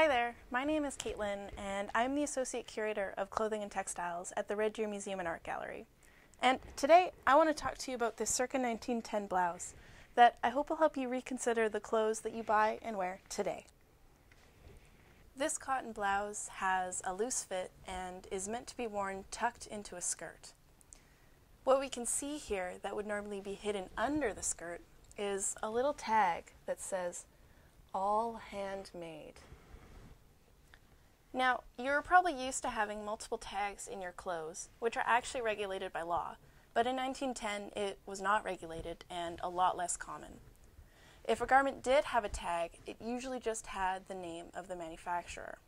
Hi there, my name is Katelin, and I'm the Associate Curator of Clothing and Textiles at the Red Deer Museum and Art Gallery. And today I want to talk to you about this circa 1910 blouse that I hope will help you reconsider the clothes that you buy and wear today. This cotton blouse has a loose fit and is meant to be worn tucked into a skirt. What we can see here that would normally be hidden under the skirt is a little tag that says, all handmade. Now, you're probably used to having multiple tags in your clothes, which are actually regulated by law, but in 1910 it was not regulated and a lot less common. If a garment did have a tag, it usually just had the name of the manufacturer.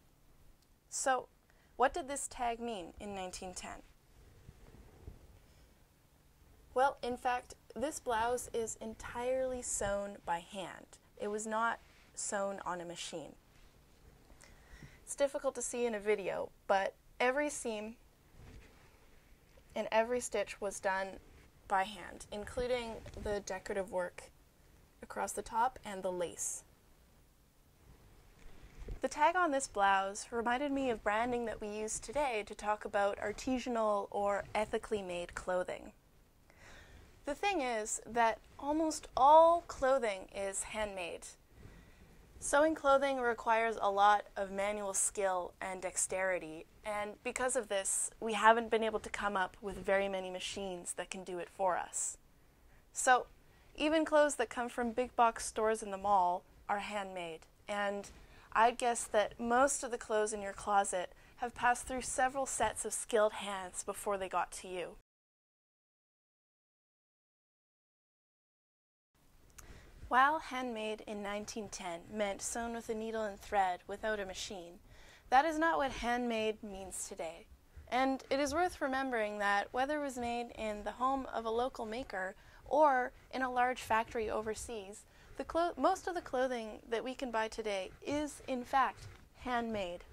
So, what did this tag mean in 1910? Well, in fact, this blouse is entirely sewn by hand. It was not sewn on a machine. It's difficult to see in a video, but every seam and every stitch was done by hand, including the decorative work across the top and the lace. The tag on this blouse reminded me of branding that we use today to talk about artisanal or ethically made clothing. The thing is that almost all clothing is handmade. Sewing clothing requires a lot of manual skill and dexterity, and because of this, we haven't been able to come up with very many machines that can do it for us. So, even clothes that come from big box stores in the mall are handmade, and I'd guess that most of the clothes in your closet have passed through several sets of skilled hands before they got to you. While handmade in 1910 meant sewn with a needle and thread without a machine, that is not what handmade means today. And it is worth remembering that whether it was made in the home of a local maker or in a large factory overseas, the most of the clothing that we can buy today is, in fact, handmade.